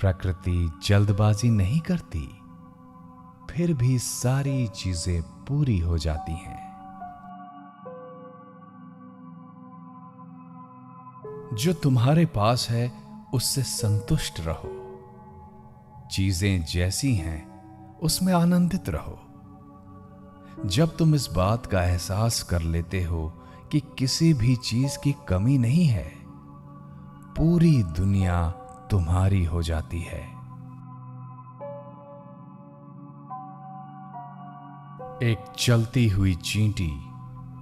प्रकृति जल्दबाजी नहीं करती, फिर भी सारी चीज़ें पूरी हो जाती हैं। जो तुम्हारे पास है, उससे संतुष्ट रहो। चीज़ें जैसी हैं, उसमें आनंदित रहो। जब तुम इस बात का एहसास कर लेते हो कि किसी भी चीज़ की कमी नहीं है पूरी दुनिया तुम्हारी हो जाती है। एक चलती हुई चींटी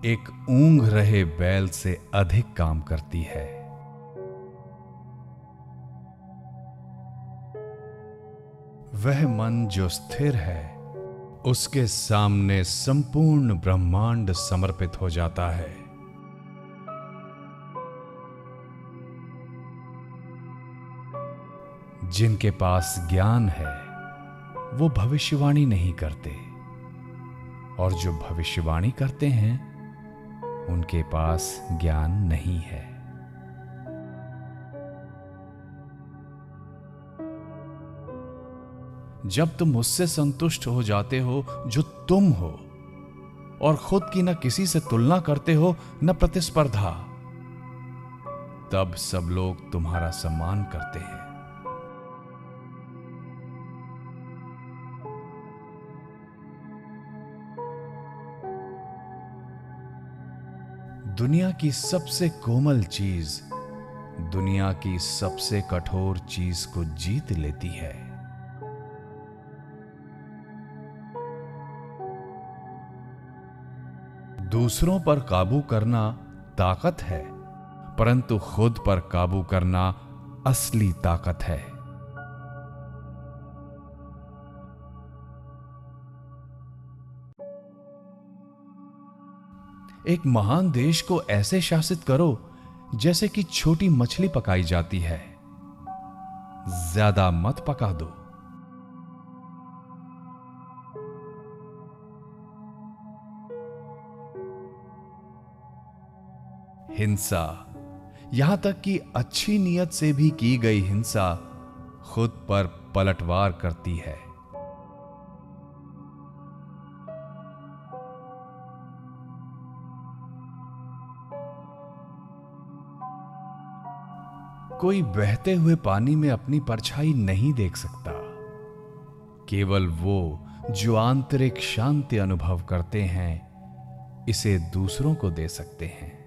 एक ऊंघ रहे बैल से अधिक काम करती है। वह मन जो स्थिर है, उसके सामने संपूर्ण ब्रह्मांड समर्पित हो जाता है। जिनके पास ज्ञान है, वो भविष्यवाणी नहीं करते। और जो भविष्यवाणी करते हैं, उनके पास ज्ञान नहीं है। जब तुम उससे संतुष्ट हो जाते हो जो तुम हो, और खुद की न किसी से तुलना करते हो, न प्रतिस्पर्धा, तब सब लोग तुम्हारा सम्मान करते हैं। दुनिया की सबसे कोमल चीज़, दुनिया की सबसे कठोर चीज़ को जीत लेती है। दूसरों पर काबू करना ताकत है, परंतु खुद पर काबू करना असली ताकत है। एक महान देश को ऐसे शासित करो जैसे कि छोटी मछली पकाई जाती है। ज़्यादा मत पका दो। हिंसा। यहाँ तक कि अच्छी नीयत से भी की गई हिंसा खुद पर पलटवार करती है। कोई बहते हुए पानी में अपनी परछाई नहीं देख सकता। केवल वो जो आंतरिक शांति अनुभव करते हैं, इसे दूसरों को दे सकते हैं।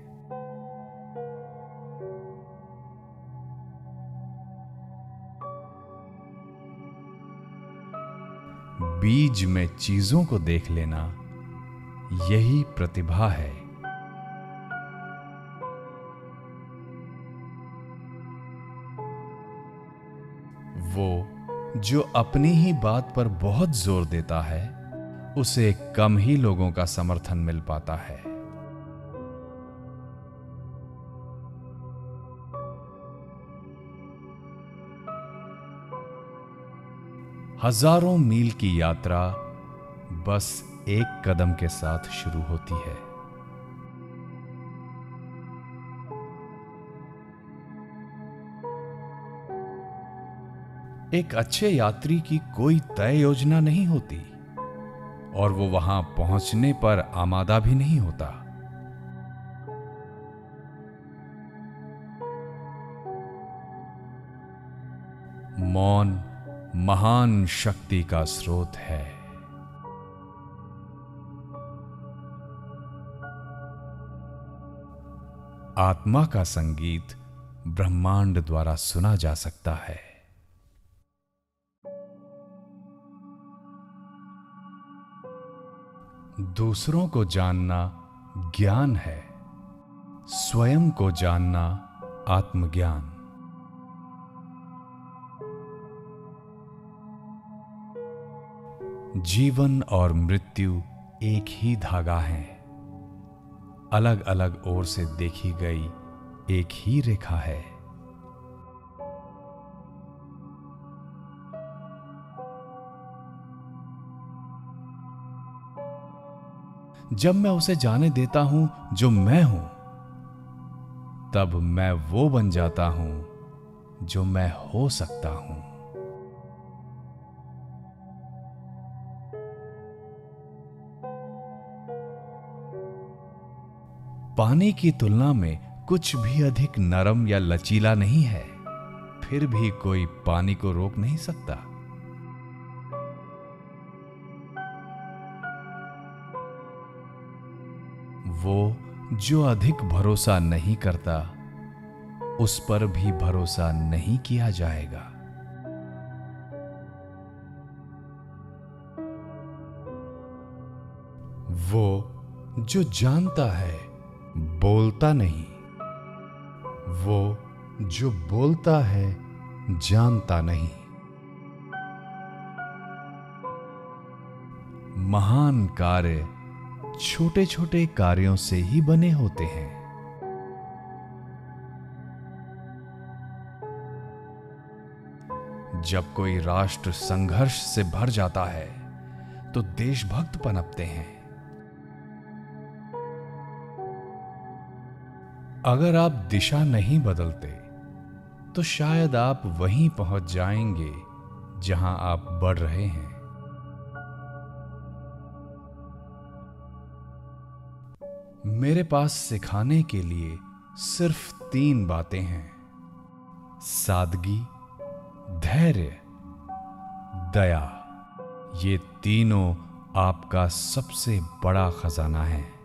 बीज में चीज़ों को देख लेना, यही प्रतिभा है। वो जो अपनी ही बात पर बहुत ज़ोर देता है, उसे कम ही लोगों का समर्थन मिल पाता है। हज़ारों मील की यात्रा बस एक कदम के साथ शुरू होती है। एक अच्छे यात्री की कोई तय योजना नहीं होती, और वो वहाँ पहुँचने पर आमादा भी नहीं होता। मौन महान शक्ति का स्रोत है। आत्मा का संगीत ब्रह्मांड द्वारा सुना जा सकता है। दूसरों को जानना ज्ञान है। स्वयं को जानना आत्मज्ञान। जीवन और मृत्यु एक ही धागा है। अलग अलग ओर से देखी गई एक ही रेखा है। जब मैं उसे जाने देता हूँ जो मैं हूँ, तब मैं वो बन जाता हूँ जो मैं हो सकता हूँ। पानी की तुलना में कुछ भी अधिक नरम या लचीला नहीं है, फिर भी कोई पानी को रोक नहीं सकता। वो जो अधिक भरोसा नहीं करता, उस पर भी भरोसा नहीं किया जाएगा। वो जो जानता है, बोलता नहीं, वो जो बोलता है, जानता नहीं। महान कार्य छोटे छोटे कार्यों से ही बने होते हैं। जब कोई राष्ट्र संघर्ष से भर जाता है तो देशभक्त पनपते हैं। अगर आप दिशा नहीं बदलते तो शायद आप वहीं पहुँच जाएँगे जहाँ आप बढ़ रहे हैं। मेरे पास सिखाने के लिए सिर्फ़ तीन बातें हैं। सादगी, धैर्य, दया। ये तीनों आपका सबसे बड़ा खजाना है।